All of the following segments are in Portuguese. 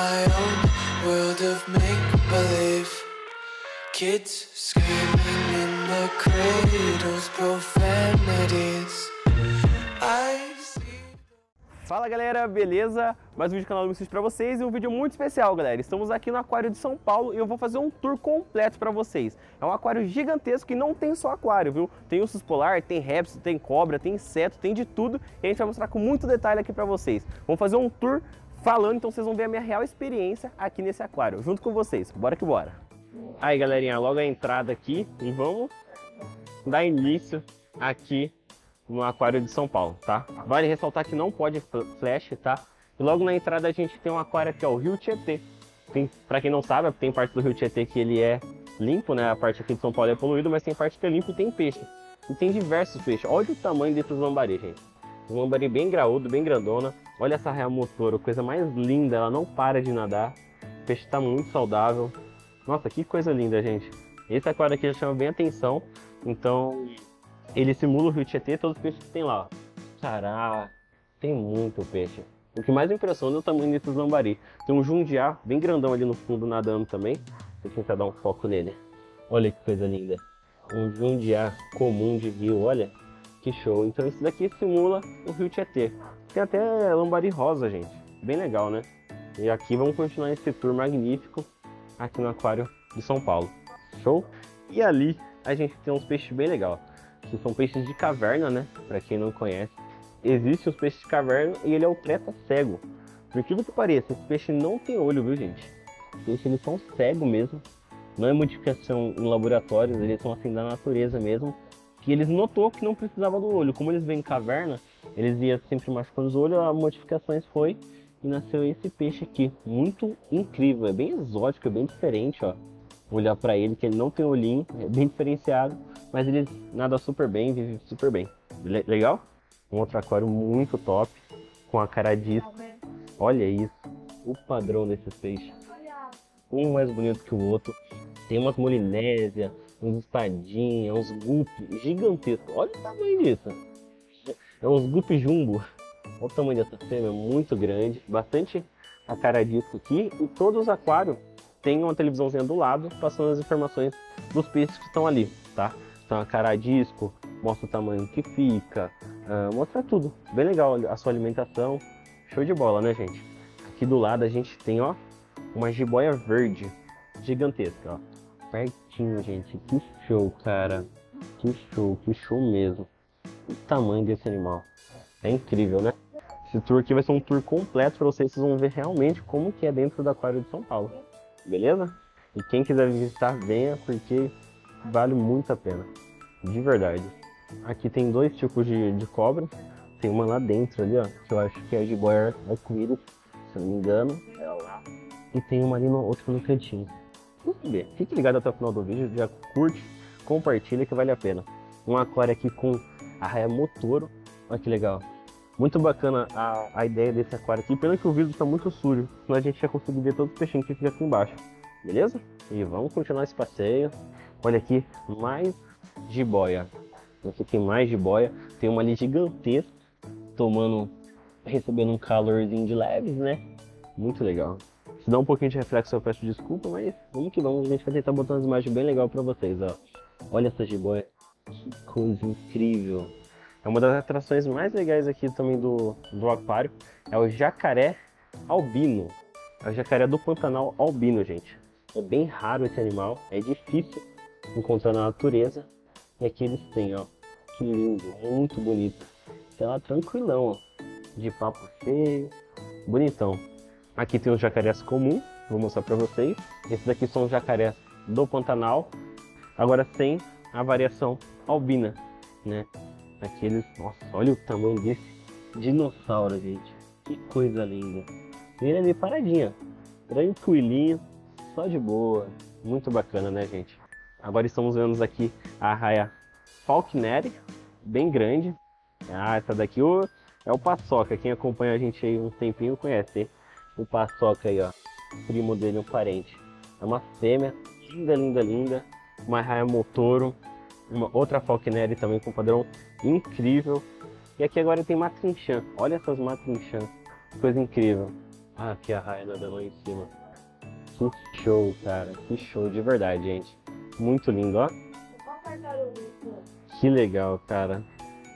my own world of make believe. Kids screaming in the cradles, profanities. I. Fala galera, beleza? Mais um vídeo do canal do Missões pra vocês e um vídeo muito especial, galera. Estamos aqui no Aquário de São Paulo e eu vou fazer um tour completo pra vocês. É um aquário gigantesco e não tem só aquário, viu? Tem ursos polar, tem réptil, tem cobra, tem inseto, tem de tudo e a gente vai mostrar com muito detalhe aqui pra vocês. Vamos fazer um tour falando, então vocês vão ver a minha real experiência aqui nesse aquário, junto com vocês. Bora que bora! Aí galerinha, logo a entrada aqui e vamos dar início aqui no aquário de São Paulo, tá? Vale ressaltar que não pode flash, tá? E logo na entrada a gente tem um aquário aqui, ó, o Rio Tietê. Tem, pra quem não sabe, tem parte do Rio Tietê que ele é limpo, né? A parte aqui de São Paulo é poluído, mas tem parte que é limpo e tem peixe. E tem diversos peixes. Olha o tamanho desses lambari, gente. Um lambari bem graúdo, bem grandona. Olha essa raia motora, coisa mais linda, ela não para de nadar. O peixe tá muito saudável. Nossa, que coisa linda, gente. Esse aquário aqui já chama bem atenção. Então, ele simula o rio Tietê, todos os peixes que tem lá. Cará, tem muito peixe. O que mais impressiona é o tamanho desses lambari. Tem um jundiá bem grandão ali no fundo nadando também. Vou tentar dar um foco nele. Olha que coisa linda. Um jundiá comum de rio, olha. Que show. Então esse daqui simula o rio Tietê. Tem até lambari rosa, gente. Bem legal, né? E aqui vamos continuar esse tour magnífico aqui no aquário de São Paulo. Show? E ali a gente tem uns peixes bem legais que são peixes de caverna, né? Para quem não conhece, existem os peixes de caverna e ele é o preta cego. Por que que pareça, esse peixe não tem olho, viu, gente? Os peixes eles são cegos mesmo. Não é modificação em laboratórios, eles são assim da natureza mesmo. Que eles notou que não precisava do olho. Como eles vêm em caverna, eles iam sempre machucando os olhos, a modificações foi e nasceu esse peixe aqui. Muito incrível, é bem exótico, é bem diferente, ó. Olhar para ele que ele não tem olhinho, é bem diferenciado mas ele nada super bem, vive super bem. Le legal? Um outro aquário muito top, com a cara disso. Olha isso, o padrão desses peixes. Um mais bonito que o outro. Tem umas molinésia, uns espadinhas, uns guppy gigantescos. Olha o tamanho disso. É uns guppy jumbo. Olha o tamanho dessa fêmea, muito grande. Bastante a cara disso aqui. E todos os aquários têm uma televisãozinha do lado, passando as informações dos peixes que estão ali, tá? Então a cara disco, mostra o tamanho que fica, uh, mostra tudo. Bem legal a sua alimentação. Show de bola, né, gente? Aqui do lado a gente tem, ó, uma jiboia verde gigantesca, ó. Pertinho, gente. Que show, cara. Que show, que show mesmo. O tamanho desse animal. É incrível, né? Esse tour aqui vai ser um tour completo para vocês, vocês vão ver realmente como que é dentro do aquário de São Paulo. Beleza? E quem quiser visitar, venha, porque vale muito a pena. De verdade. Aqui tem dois tipos de, de cobra. Tem uma lá dentro ali, ó, que eu acho que é a jiboia arco-íris, se não me engano. É lá. E tem uma ali no outro no cantinho. Ver. Fique ligado até o final do vídeo, já curte, compartilha que vale a pena. Um aquário aqui com a raia Motoro. Olha que legal. Muito bacana a, a ideia desse aquário aqui. Pena que o vídeo está muito sujo, senão a gente já conseguir ver todos os peixinhos que ficam aqui embaixo. Beleza? E vamos continuar esse passeio. Olha aqui, mais jiboia. Aqui tem mais jiboia. Tem uma ali gigantesca, tomando, recebendo um calorzinho de leves, né? Muito legal. Se dá um pouquinho de reflexo, eu peço desculpa, mas vamos que vamos. A gente vai tentar botar umas imagens bem legais pra vocês, ó. Olha essa jiboia. Que coisa incrível. É uma das atrações mais legais aqui também do, do aquário. É o jacaré albino. É o jacaré do Pantanal albino, gente. É bem raro esse animal. É difícil encontrar na natureza. E aqui eles têm, ó. Que lindo, muito bonito. Sei lá, tranquilão, ó. De papo feio. Bonitão. Aqui tem os jacarés comuns, vou mostrar pra vocês. Esses aqui são os jacarés do Pantanal. Agora sem a variação albina, né? Aqui eles, nossa, olha o tamanho desse dinossauro, gente. Que coisa linda. Ele ali paradinha, tranquilinho, só de boa. Muito bacana, né, gente? Agora estamos vendo aqui a raia Falkner, bem grande. Ah, essa daqui é o Paçoca. Quem acompanha a gente aí um tempinho conhece? O Paçoca aí, ó. Primo dele, um parente. É uma fêmea, linda, linda, linda. Uma raia Motoro. Uma outra Falkner também com padrão incrível. E aqui agora tem Matrinchan. Olha essas Matrinchan. Coisa incrível. Ah, aqui a raia nadando lá em cima. Que show, cara. Que show de verdade, gente. Muito lindo, ó. Que legal, cara.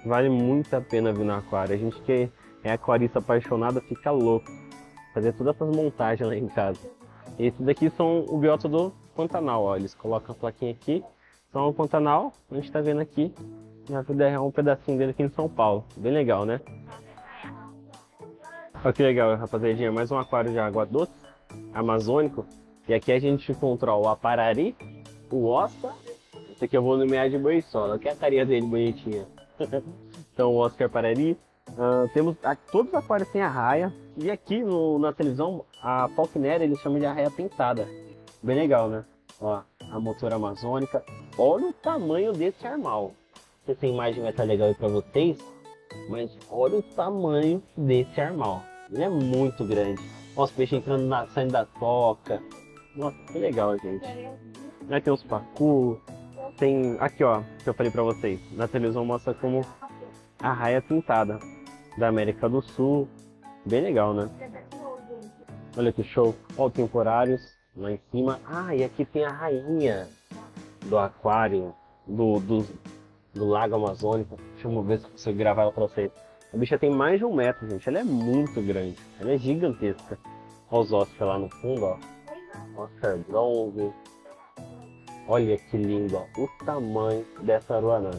Vale muito a pena vir no aquário. A gente que é aquarista apaixonado fica louco. Fazer todas essas montagens lá em casa. Esses daqui são o biota do Pantanal, ó. Eles colocam a plaquinha aqui. São o Pantanal, a gente tá vendo aqui. Na vida é um pedacinho dele aqui em São Paulo. Bem legal, né? Olha que legal, rapaziadinha. Mais um aquário de água doce, amazônico. E aqui a gente encontrou o aparari, o oscar. Esse aqui eu vou nomear de boiçola. Que a carinha dele bonitinha. então, o Oscar Aparari. Uh, temos todos os aquários têm arraia. E aqui no, na televisão, a Falkner eles chamam de arraia pintada. Bem legal, né? Ó, a motora amazônica. Olha o tamanho desse armal. Essa imagem vai estar legal aí pra vocês. Mas olha o tamanho desse armal. Ele é muito grande. Olha os peixes entrando na, saindo da toca. Nossa, que legal, gente. Aí tem os pacu. Tem. Aqui, ó, que eu falei pra vocês. Na televisão mostra como a raia pintada da América do Sul. Bem legal, né? Olha que show. Olha os temporários lá em cima. Ah, e aqui tem a rainha do aquário, do, do, do lago amazônico. Deixa eu ver se eu consigo gravar ela pra vocês. A bicha tem mais de um metro, gente. Ela é muito grande. Ela é gigantesca. Olha os ossos lá no fundo, ó. Oscar Bronze. Olha que lindo, ó. O tamanho dessa aruanã.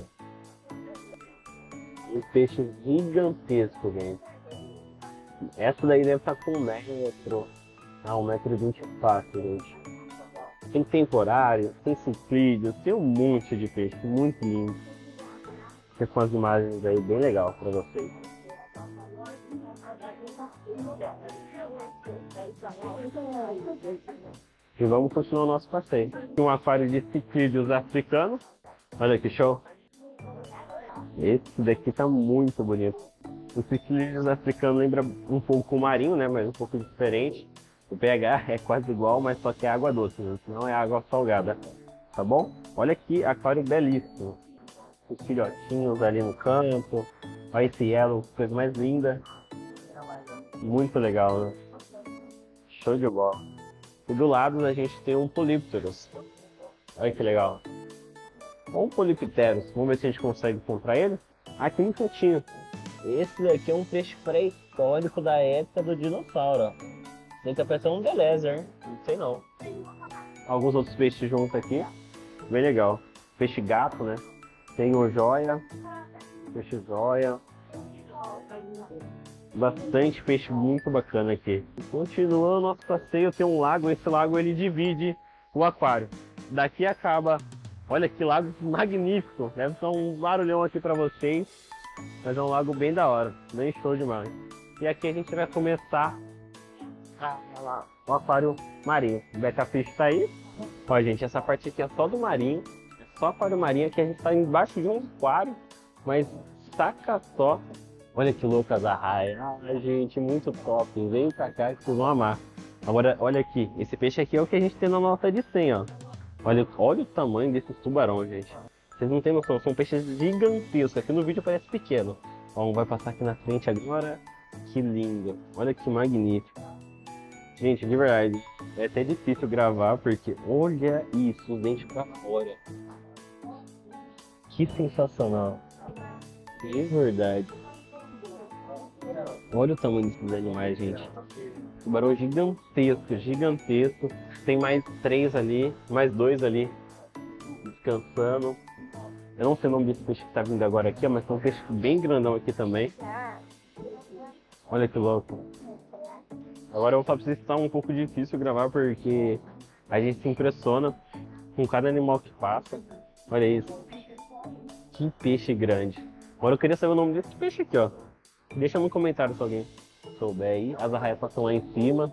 Um peixe gigantesco, gente. Essa daí deve estar com um metro. Ah, um metro e vinte fácil, gente. Tem temporário, tem ciclídeos, tem um monte de peixe, muito lindo. Fica com as imagens aí bem legal para vocês. E vamos continuar o nosso passeio. Um aquário de ciclídeos africanos. Olha que show. Esse daqui tá muito bonito. O ciclídeos africano lembra um pouco o marinho, né? Mas um pouco diferente. O pH é quase igual, mas só que é água doce, né? não é água salgada. Tá bom? Olha aqui, aquário belíssimo. Os filhotinhos ali no campo. Olha esse yellow, coisa mais linda. Muito legal, né? Show de bola. E do lado a gente tem um Polypterus. Olha que legal. Ou um Polypterus. Vamos ver se a gente consegue comprar ele. Aqui no cantinho. Esse daqui é um peixe pré-histórico da época do dinossauro. Ele tá parecendo um Delezer, não sei não. Alguns outros peixes juntos aqui. Bem legal. Peixe gato, né? Tem o joia. Peixe joia. Bastante peixe muito bacana aqui. Continuando nosso passeio, tem um lago. Esse lago ele divide o aquário. Daqui acaba. Olha que lago magnífico. Deve ser um barulhão aqui para vocês. Mas é um lago bem da hora. Bem show demais. E aqui a gente vai começar a, o aquário marinho. O Beta Fish tá aí. Ó, gente, essa parte aqui é só do marinho. É só aquário marinho. Aqui a gente tá embaixo de um aquário. Mas saca só Olha que loucas a raia. Ah, gente, muito top. Vem pra cá que vocês vão amar. Agora, olha aqui. Esse peixe aqui é o que a gente tem na nota de 100, ó. Olha, olha o tamanho desses tubarão, gente. Vocês não têm noção, são peixes gigantescos. Aqui no vídeo parece pequeno. Ó, um vai passar aqui na frente agora. Que lindo. Olha que magnífico. Gente, de verdade, é até difícil gravar porque olha isso, os dentes pra fora. Que sensacional. De verdade. Olha o tamanho desses animais, gente. Tubarão gigantesco, gigantesco. Tem mais três ali, mais dois ali descansando. Eu não sei o nome desse peixe que tá vindo agora aqui, mas tem um peixe bem grandão aqui também. Olha que louco. Agora eu vou falar pra vocês que tá um pouco difícil gravar porque a gente se impressiona com cada animal que passa. Olha isso. Que peixe grande. Agora eu queria saber o nome desse peixe aqui, ó. Deixa no comentário se alguém souber aí. As arraias estão lá em cima.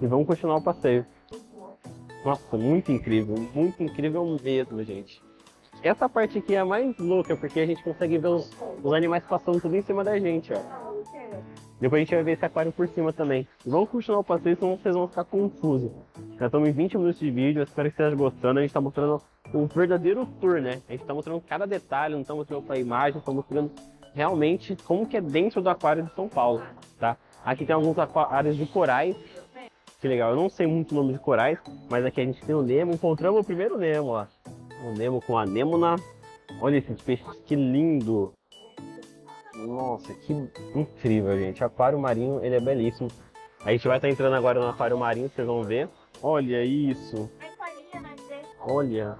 E vamos continuar o passeio. Nossa, muito incrível. Muito incrível mesmo, gente. Essa parte aqui é a mais louca, porque a gente consegue ver os, os animais passando tudo em cima da gente, ó. Depois a gente vai ver esse aquário por cima também. Vamos continuar o passeio, senão vocês vão ficar confusos. Já estamos em 20 minutos de vídeo, espero que vocês estejam gostando. A gente está mostrando um verdadeiro tour, né? A gente está mostrando cada detalhe, não estamos mostrando para imagem, estamos mostrando realmente como que é dentro do aquário de São Paulo, tá? Aqui tem alguns aquários de corais. Que legal, eu não sei muito o nome de corais, mas aqui a gente tem o Nemo. Encontramos o primeiro Nemo, ó. O Nemo com a Nemona. Olha esses peixes, que lindo. Nossa, que incrível, gente. Aquário marinho, ele é belíssimo. A gente vai estar entrando agora no aquário marinho, vocês vão ver. Olha isso. Olha.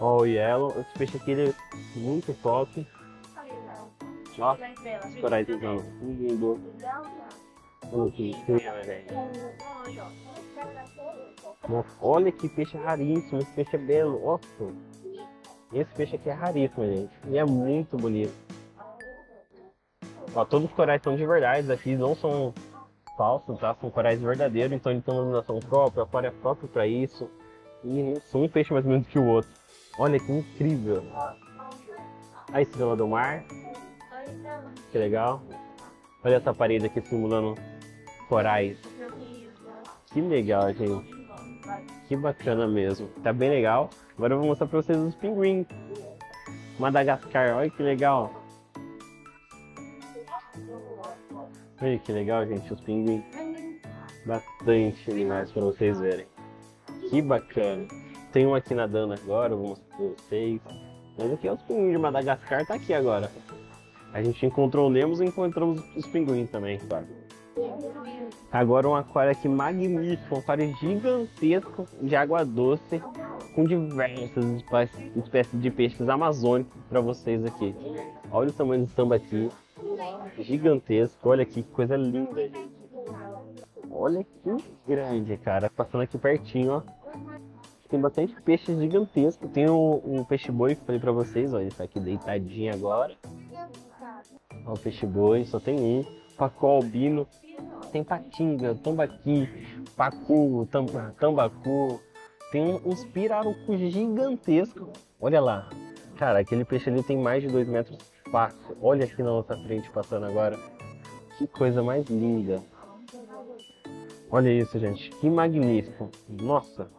Ó, o Yellow. Esse peixe aqui, ele é muito top. Olha olha que peixe raríssimo. Esse peixe é belo. Nossa. Esse peixe aqui é raríssimo, gente. E é muito bonito. Ó, todos os corais são de verdade aqui, não são falsos, tá? São corais verdadeiros, então eles têm iluminação própria, aquário é próprio para isso. E são um peixe mais ou menos que o outro. Olha que incrível. A estrela do mar. Que legal. Olha essa parede aqui simulando corais. Que legal, gente. Que bacana mesmo. Tá bem legal. Agora eu vou mostrar pra vocês os pinguins. Madagascar, olha que legal. Olha que legal, gente, os pinguins. Bastante animais para vocês verem. Que bacana. Tem um aqui nadando agora, eu vou mostrar pra vocês. Mas aqui é os pinguins de Madagascar, tá aqui agora. A gente encontrou o Nemos e encontramos os pinguins também. Agora um aquário aqui magnífico, um aquário gigantesco de água doce com diversas espécies de peixes amazônicos para vocês aqui. Olha o tamanho do tambaqui, gigantesco, olha aqui que coisa linda. Olha que grande, cara, passando aqui pertinho, ó. Tem bastante peixes gigantescos. Tem o, o peixe boi que falei para vocês, ó, ele tá aqui deitadinho agora. Ó, o peixe boi, só tem um. Pacu albino, tem patinga, tambaqui, pacu, tam, tambacu. Tem uns pirarucus gigantescos. Olha lá. Cara, aquele peixe ali tem mais de 2 metros fácil. Olha aqui na nossa frente passando agora. Que coisa mais linda. Olha isso, gente. Que magnífico. Nossa.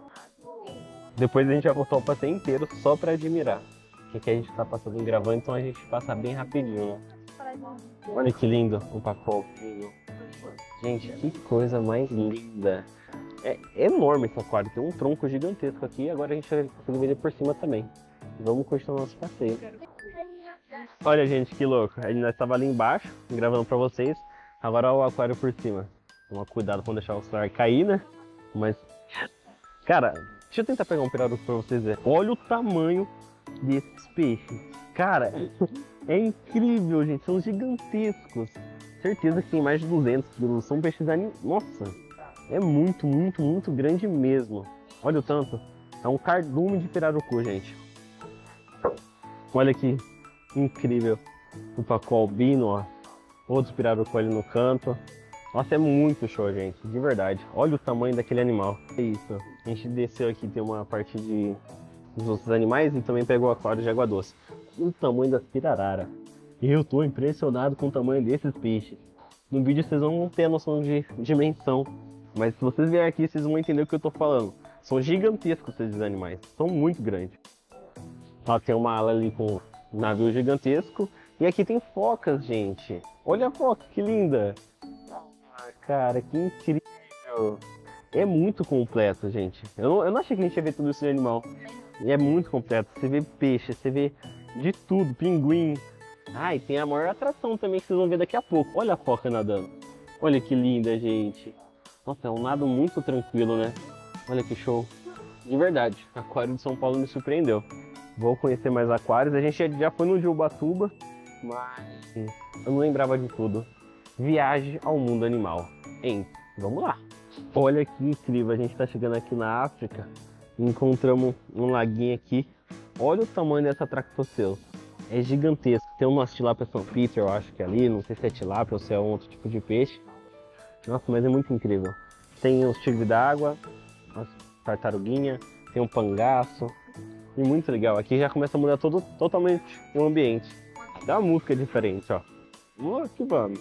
Depois a gente vai voltar o passeio inteiro só para admirar. O que, que a gente está passando gravando, então a gente passa bem rapidinho, né? Olha que lindo o pacotinho. Gente, que coisa mais linda. É enorme esse aquário, tem um tronco gigantesco aqui agora a gente vai conseguir ver por cima também. Vamos continuar nosso passeio. Olha, gente, que louco. A gente estava ali embaixo, gravando para vocês. Agora o aquário por cima. Toma cuidado para não deixar o celular cair, né? Mas, cara, deixa eu tentar pegar um pirarucu para vocês verem. Olha o tamanho desses peixes. Cara, é incrível, gente. São gigantescos. Certeza que tem mais de 200 quilos. São peixes animais. Nossa, é muito, muito, muito grande mesmo. Olha o tanto. É um cardume de pirarucu, gente. Olha que incrível. O pacu albino, ó. Outro pirarucu ali no canto. Nossa, é muito show, gente. De verdade. Olha o tamanho daquele animal. É isso. A gente desceu aqui, tem uma parte de dos outros animais e também pegou o aquário de água doce. O tamanho das pirararas. Eu tô impressionado com o tamanho desses peixes. No vídeo vocês vão ter a noção de dimensão. Mas se vocês vierem aqui, vocês vão entender o que eu tô falando. São gigantescos esses animais. São muito grandes. Ó, tem uma ala ali com um navio gigantesco. E aqui tem focas, gente. Olha a foca, que linda. Ah, cara, que incrível. É muito completo, gente. Eu não, eu não achei que a gente ia ver tudo isso de animal. E é muito completo. Você vê peixe, você vê de tudo, pinguim. Ah, e tem a maior atração também que vocês vão ver daqui a pouco. Olha a foca nadando. Olha que linda, gente. Nossa, é um nado muito tranquilo, né? Olha que show. De verdade, Aquário de São Paulo me surpreendeu. Vou conhecer mais aquários. A gente já foi no de Ubatuba, mas eu não lembrava de tudo. Viagem ao mundo animal. Hein? Vamos lá. Olha que incrível, a gente está chegando aqui na África. Encontramos um laguinho aqui. Olha o tamanho dessa Tractoceu. É gigantesco. Tem umas tilapia São Peter, eu acho que é ali. Não sei se é tilápia ou se é outro tipo de peixe. Nossa, mas é muito incrível. Tem os tigres d'água, as tartaruguinha, tem um pangaço. E muito legal. Aqui já começa a mudar todo, totalmente o ambiente. Dá uma música diferente, ó. Oh, que vamos.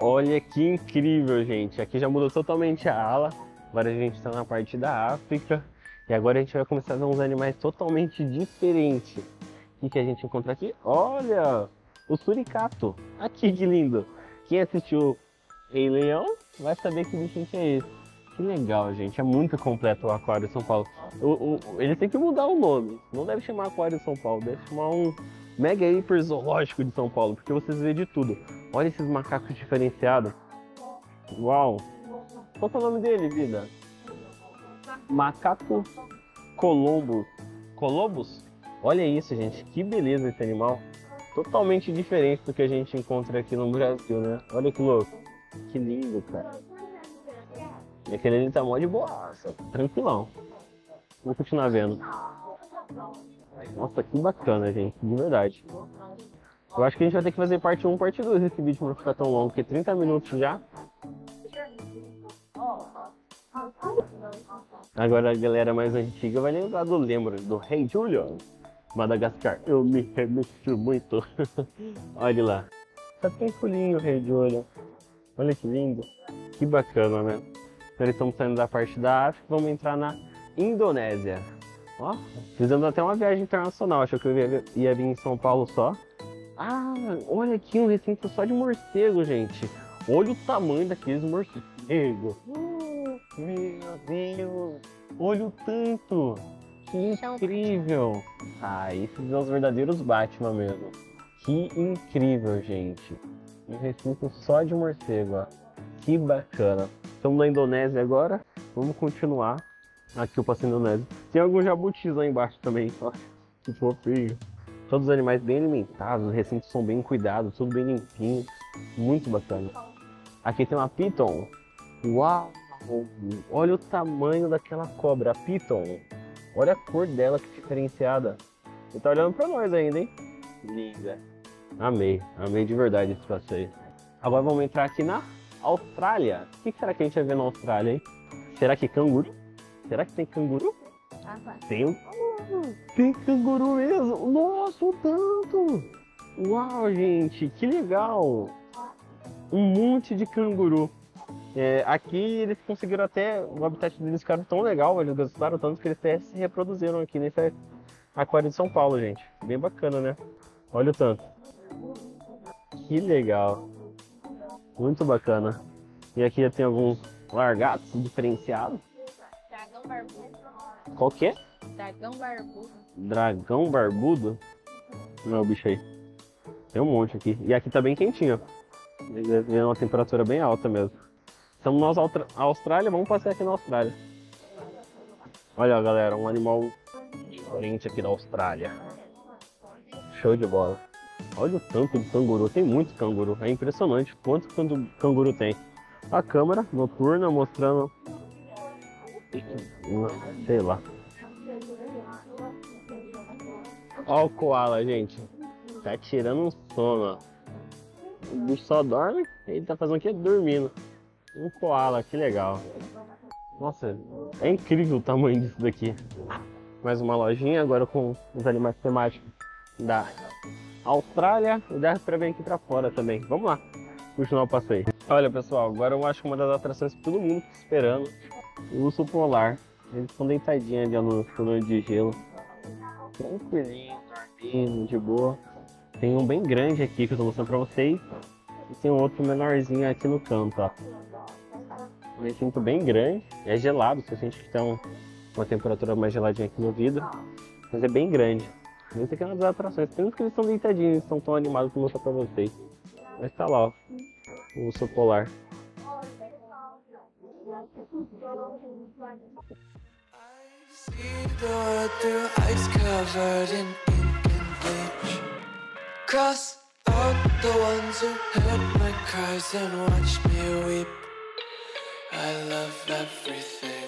Olha que incrível, gente. Aqui já mudou totalmente a ala. Agora a gente está na parte da África. E agora a gente vai começar a ver uns animais totalmente diferentes. O que, que a gente encontra aqui? Olha! O suricato. Aqui que lindo. Quem assistiu Rei Leão vai saber que bichinho é esse. Que legal, gente. É muito completo o Aquário de São Paulo. O, o, ele tem que mudar o nome. Não deve chamar Aquário de São Paulo, deve chamar um Mega Hiper Zoológico de São Paulo, porque vocês vê de tudo. Olha esses macacos diferenciados. Uau! Qual é o nome dele, vida? Macaco Colombo. Colombos? Olha isso, gente. Que beleza esse animal. Totalmente diferente do que a gente encontra aqui no Brasil, né? Olha que louco. Que lindo, cara. E aquele ali tá mó de boaça. Tranquilão. Vou continuar vendo. Nossa, que bacana, gente. De verdade. Eu acho que a gente vai ter que fazer parte 1 parte 2 desse vídeo pra não ficar tão longo, porque 30 minutos já. Agora a galera mais antiga vai lembrar do lembro do Rei Julio, Madagascar. Eu me remexo muito. Olha lá. Tá tranquilinho o Rei Julio. Olha que lindo. Que bacana, né? Então eles estamos saindo da parte da África, vamos entrar na Indonésia. Ó, fizemos até uma viagem internacional. Achou que eu ia, ia vir em São Paulo só. Ah, olha aqui um recinto só de morcego, gente. Olha o tamanho daqueles morcegos. Meu Deus! Olha o tanto! Que incrível! Ah, esses são os verdadeiros Batman mesmo. Que incrível, gente! Um recinto só de morcego, ó. Que bacana! Estamos na Indonésia agora. Vamos continuar. Aqui eu passei na Indonésia. Tem alguns jabutis lá embaixo também. Ó, que fofinho. Todos os animais bem alimentados, os recintos são bem cuidados, tudo bem limpinho. Muito bacana. Aqui tem uma Piton. Uau! Olha o tamanho daquela cobra, a Piton. Olha a cor dela, que diferenciada. Ele tá olhando pra nós ainda, hein? Linda. Amei, amei de verdade esse passeio. Agora vamos entrar aqui na Austrália. O que será que a gente vai ver na Austrália, hein? Será que canguru? Será que tem canguru? Tem um... Tem canguru mesmo! Nossa, o tanto! Uau, gente, que legal! Um monte de canguru. É, aqui eles conseguiram até. O habitat deles ficaram tão legal, eles gostaram tanto que eles até se reproduziram aqui nesse aquário de São Paulo, gente. Bem bacana, né? Olha o tanto. Que legal. Muito bacana. E aqui já tem alguns largatos diferenciados. Dragão barbudo. Qual que é? Dragão barbudo. Dragão barbudo? Não é o bicho aí. Tem um monte aqui. E aqui tá bem quentinho. Ter uma temperatura bem alta mesmo. Estamos na Austra- Austrália, vamos passear aqui na Austrália. Olha, galera, um animal diferente aqui da Austrália. Show de bola. Olha o tanto de canguru, tem muito canguru. É impressionante quanto canguru tem. A câmera noturna mostrando. Sei lá. Olha o koala, gente. Tá tirando um sono, ó. O bicho só dorme, ele tá fazendo o quê? Dormindo. Um koala, que legal. Nossa, é incrível o tamanho disso daqui. Mais uma lojinha agora com os animais temáticos da Austrália e dá pra vir aqui pra fora também. Vamos lá, continuar o passeio. Olha pessoal, agora eu acho que uma das atrações que todo mundo tá esperando. O urso polar. Eles estão deitadinhos ali no coluna de gelo. Tranquilinho, dormindo, de boa. Tem um bem grande aqui que eu tô mostrando pra vocês. E tem um outro menorzinho aqui no canto, ó. Um recinto bem grande. É gelado, você sente que tem um- uma temperatura mais geladinha aqui no vidro. Mas é bem grande. Muito aqui é uma das atrações. Tem uns que eles estão deitadinhos, eles estão tão animados vou mostrar pra vocês. Mas tá lá, ó. O urso polar. Cross out the ones who heard my cries and watched me weep. I love everything.